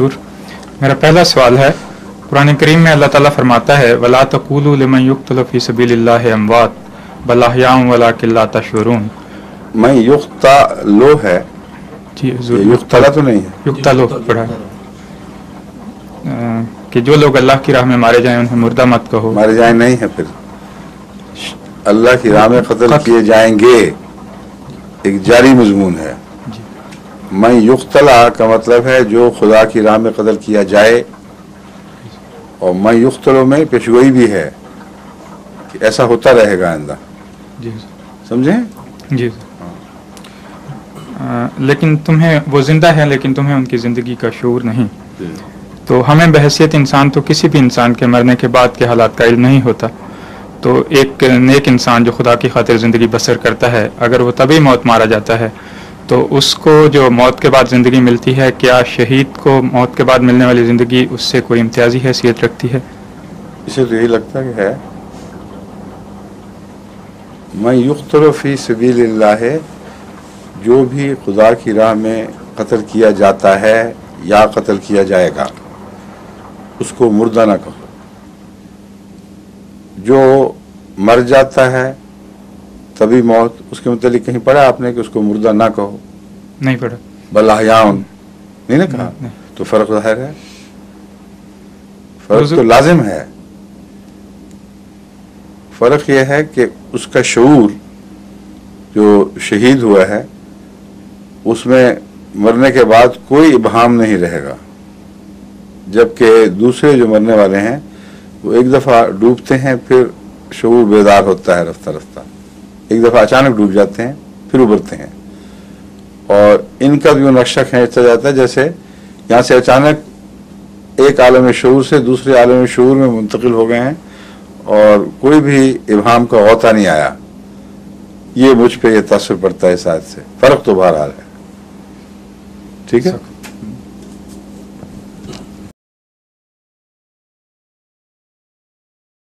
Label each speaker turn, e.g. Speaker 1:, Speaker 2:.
Speaker 1: ज़रूर मेरा पहला सवाल है कुरान करीम में अल्लाह ताला फरमाता है वला तकूलू लिमन युक्तल फ़ी सबीलिल्लाह अमवात बल अहयाउन वलाकिन ला तशउरून
Speaker 2: मैं युक्ता लो है।
Speaker 1: जी
Speaker 2: युक्तला तो नहीं है।
Speaker 1: युक्ता लो पढ़ा। कि जो लोग अल्लाह की राह में मारे जाएँ उन्हें मुर्दा मत कहो।
Speaker 2: मारे जाए नहीं है फिर। अल्लाह की राह में कत्ल। किए जाएँगे। एक जारी मजमून है। मैं युक्तला का मतलब है जो खुदा की राह में कत्ल किया जाए। और मैं युक्तलो में पेशगोई भी है कि ऐसा होता रहेगा आइंदा।
Speaker 1: जी
Speaker 2: समझे?
Speaker 1: जी। अ, लेकिन तुम्हें वो ज़िंदा है लेकिन तुम्हें उनकी ज़िंदगी का शूर नहीं। तो हमें बहसीत इंसान तो किसी भी इंसान के मरने के बाद के हालात का इल्म नहीं होता। तो एक नेक इंसान जो खुदा की खातिर ज़िंदगी बसर करता है अगर वो तभी मौत मारा जाता है तो उसको जो मौत के बाद ज़िंदगी मिलती है, क्या शहीद को मौत के बाद मिलने वाली ज़िंदगी, उससे कोई इम्तियाजी हैसियत रखती है?
Speaker 2: इसे तो यही लगता है मैं युक्तलो फ़ी सबीलिल्लाह है जो भी खुदा की राह में कत्ल किया जाता है, या कत्ल किया जाएगा, उसको मुर्दा ना कहो। जो मर जाता है तभी मौत उसके मतलब कहीं पढ़ा आपने कि उसको मुर्दा ना कहो?
Speaker 1: नहीं पढ़ा।
Speaker 2: बलायान नहीं ना कहा?
Speaker 1: नहीं।
Speaker 2: तो फ़र्क ज़ाहिर है। फ़र्क तो लाजिम है। फ़र्क यह है कि उसका शूर जो शहीद हुआ है उसमें मरने के बाद कोई इबहम नहीं रहेगा। जबकि दूसरे जो मरने वाले हैं वो एक दफ़ा डूबते हैं फिर शूर बेदार होता है रफ्ता रफ्ता एक दफ़ा अचानक डूब जाते हैं, फिर उभरते हैं। और इनका भी नक्शा खींचता जाता है, जैसे यहाँ से अचानक एक आलम शूर से दूसरे आलम शूर में मुंतकिल हो गए हैं और कोई भी इबाम का होता नहीं आया। ये मुझ पर यह तसर पड़ता है इस से। फ़र्क तो बहरहाल है। ठीक है?